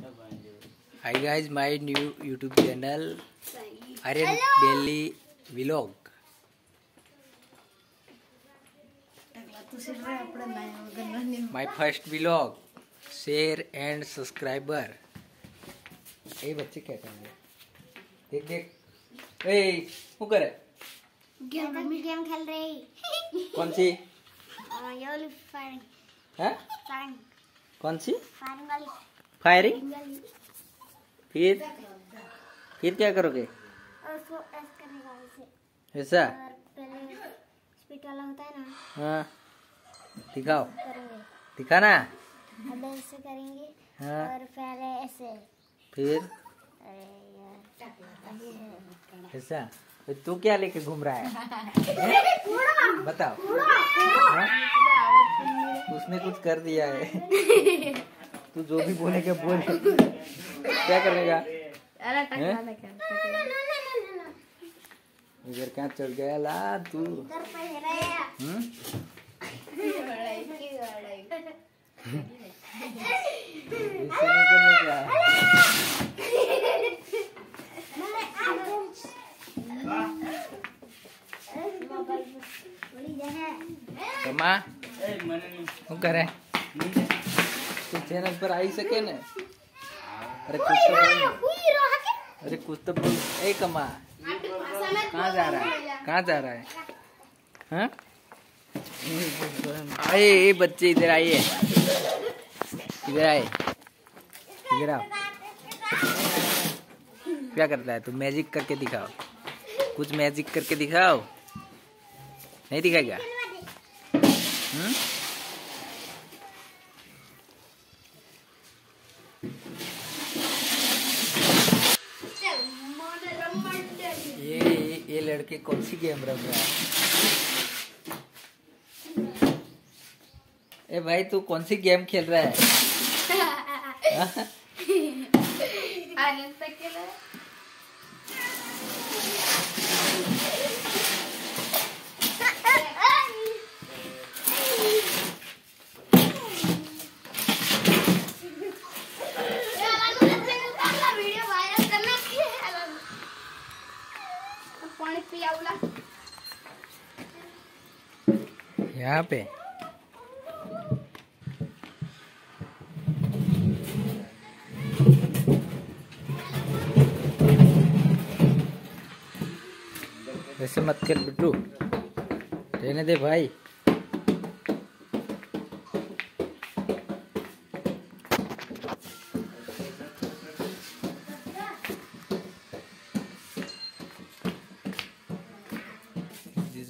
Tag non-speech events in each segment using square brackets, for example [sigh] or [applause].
Hi guys my new YouTube channel अरे daily vlog my first vlog share and subscriber ये बच्चे कहते हैं? देख देख। ए वो करे गेम मम्मी गेम खेल रही कौन सी? आ योली फ़ैन हैं? फ़ैन कौन सी? फ़ैन वाली. फायरिंग? फिर? फिर क्या करोगे? ऐसे? है ना हाँ। दिखाओ। दिखाना। अब ऐसे करेंगे। हाँ। और पहले ऐसे। फिर? ऐसा? तो तू क्या लेके घूम रहा है? [laughs] बताओ। हाँ? उसने कुछ कर दिया है। [laughs] तू जो भी बोलेगा बोल। क्या करेगा? इधर क्या चल गया? ला तू। रहे हैं तू चैनल पर आई सके ना। अरे कुछ तो अरे कुछ तो बोल ए कमा। कहाँ जा रहा है? कहाँ जा रहा है? हाँ? अरे ये बच्चे इधर आइए इधर आए। इधर आओ। क्या करता है तू? मैजिक करके दिखाओ। कुछ मैजिक करके दिखाओ। नहीं दिखाएगा? हम्म ये ये, लड़के कौन सी गेम रख रहा है? ए भाई तू कौन सी गेम खेल रहा है? [laughs] यहाँ पे। वैसे मत कर बिट्टू। रहने दे भाई।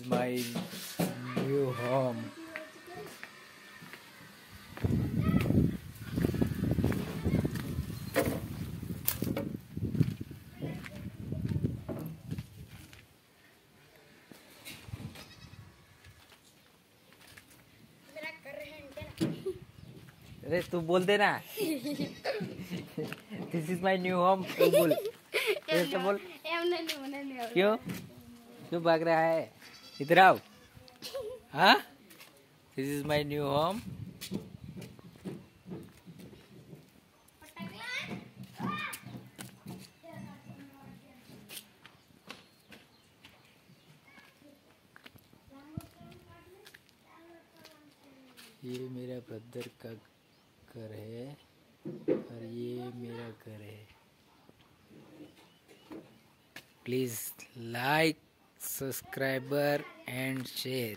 Is my new home. मेरा कर रहे हैं अरे तू बोल दे ना this is my new home तू बोल। ऐसे बोल। एमने नहीं मने नहीं क्यों? क्यों भाग रहा है? इधर आओ। हाँ? This is my new home ये मेरा ब्रदर का घर है और ये मेरा घर है। Please like subscriber and share